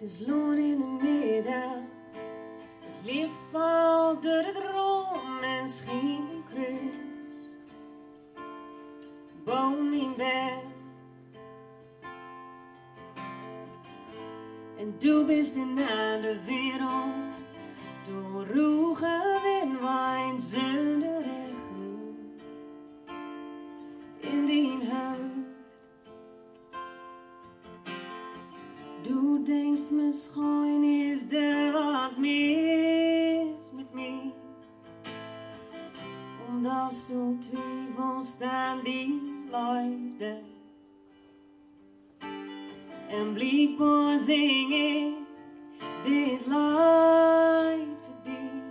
Het is loon in de middag. Het licht valt door het rom en schiet een kruis. Boom in bed. En du bist in de wereld. Door roege Du denkst misschien is er wat mis met mij. Omdat du twijfelst aan die liefde. En blijkbaar zing ik dit lied voor die.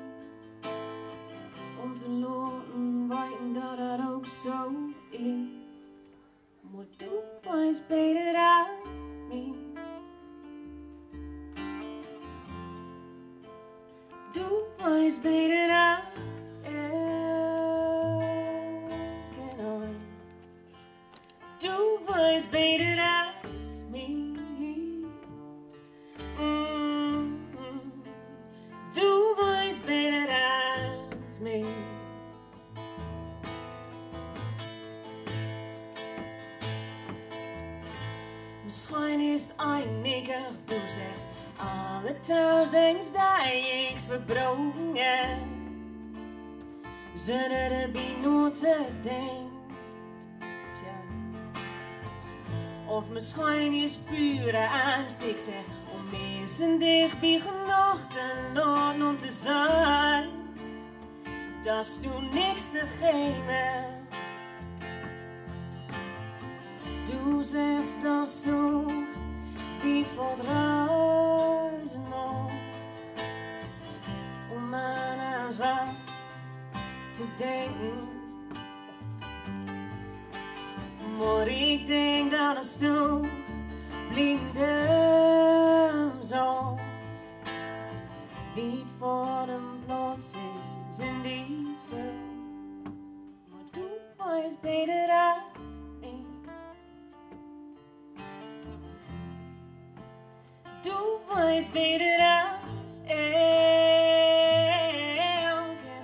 Om te laten weten dat het ook zo is. Maar du weißt beter Du weißt beter als elke ander. Du weißt beter als Misschien is het einiger, du zegt alle thuisings die ik verbroken heb. Zonder er bij te denken. Of misschien is pure angst, ik zeg, om mensen dicht bij genoeg te laten om te zijn. Dat is toen niks te geven. Verdreizen moet. Om aan ons wat te denken. Maar ik denk dat als du blinden zoals niet voor een plaats is in die zon. Maar du weißt beter Du weißt beter als elke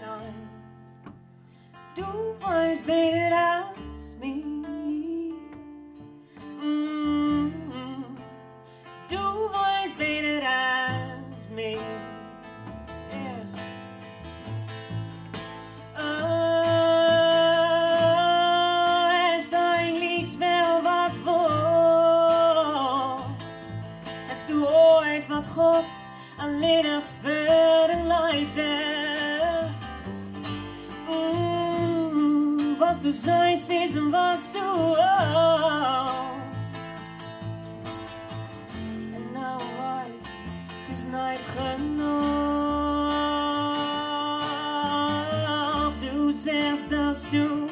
ander. Du weißt beter als ooit wat God alleen nog voor de liefde? Mm, was du steeds en was du ook? En nou weet, het is nooit genoeg. Du zegt dat du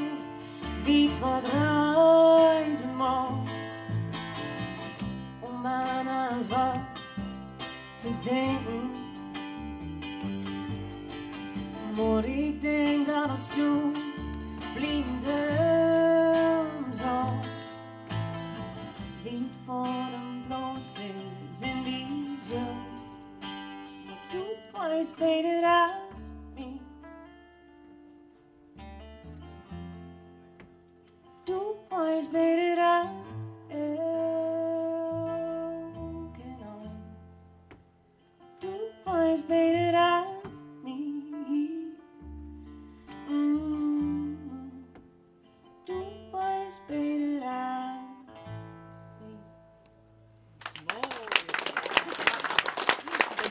Maar ik denk dat als du blinden zal, niet voor een plaats is in die zon. Maar du weißt beter als mij. Du weißt beter als elke ander. Du weißt beter